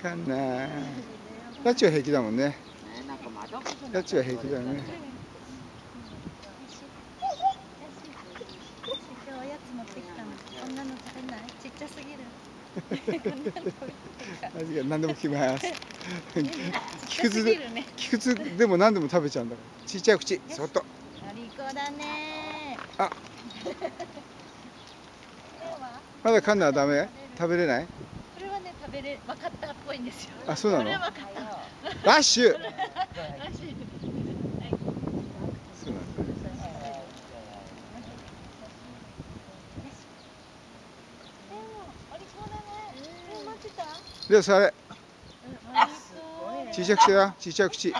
かんなラチは平気だもんね。ねなんかまだラチは平気だよね。何でも聞きます。ちっ木くずでくずでも何でも食べちゃうんだから。ちっちゃい口そっと。あ。まだ噛んだらダメ？食べれない？で食べれ分かったっぽいんですよ。あそうなの？ラッシュラッシュ、そうなん、でそれ。ちっちゃくしてよちっちゃく口。ね。